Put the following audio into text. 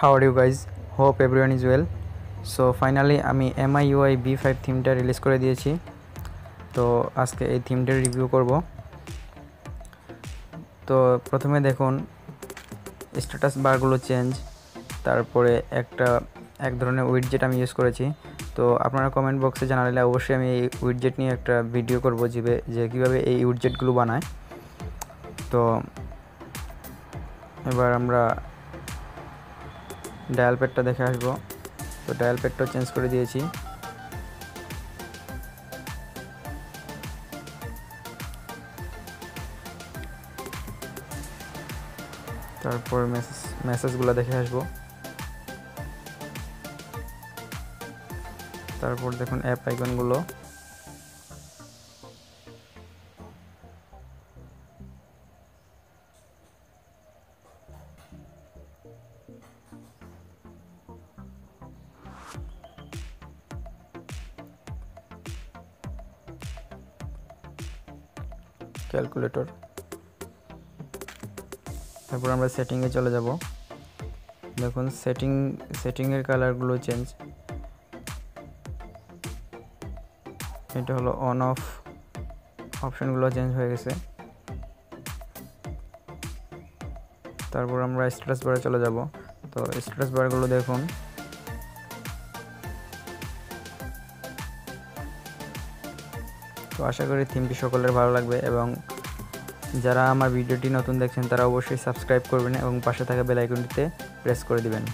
How are you guys hope everyone is well so finally আমি MI UI B five থিমটা release করে দিয়েছি। তো, আজকে এই থিমটার রিভিউ করব। তো, প্রথমে দেখুন স্ট্যাটাস বারগুলো চেঞ্জ তারপরে একটা, এক ধরনের উইডজেট আমি ইউজ করেছি। তো, আপনারা কমেন্ট বক্সে জানালে অবশ্যই আমি এই উইডজেট নিয়ে একটা ভিডিও করব যে যে কীভাবে এই উইডজেটগুলো বানায়। তো, এবার আমরা ডায়াল প্যাডটা দেখে আসব। তো ডায়াল প্যাডটাও চেঞ্জ করে দিয়েছি। তারপর মেসেজ মেসেজগুলো দেখে আসব। তারপর দেখুন অ্যাপ আইকনগুলো ক্যালকুলেটর। তারপর আমরা সেটিংয়ে চলে যাব। দেখুন, সেটিং, সেটিংয়ের কালারগুলো চেঞ্জ এটা হলো অন অফ অপশানগুলো চেঞ্জ হয়ে গেছে। তারপর আমরা স্ট্যাটাস বারে চলে যাব। তো স্ট্যাটাস বারগুলো দেখুন। তো আশা করি থিমটি সকলের ভালো লাগবে এবং যারা আমার ভিডিওটি নতুন দেখছেন তারা অবশ্যই সাবস্ক্রাইব করবেন এবং পাশে থাকা বেল আইকনটিতে প্রেস করে দিবেন।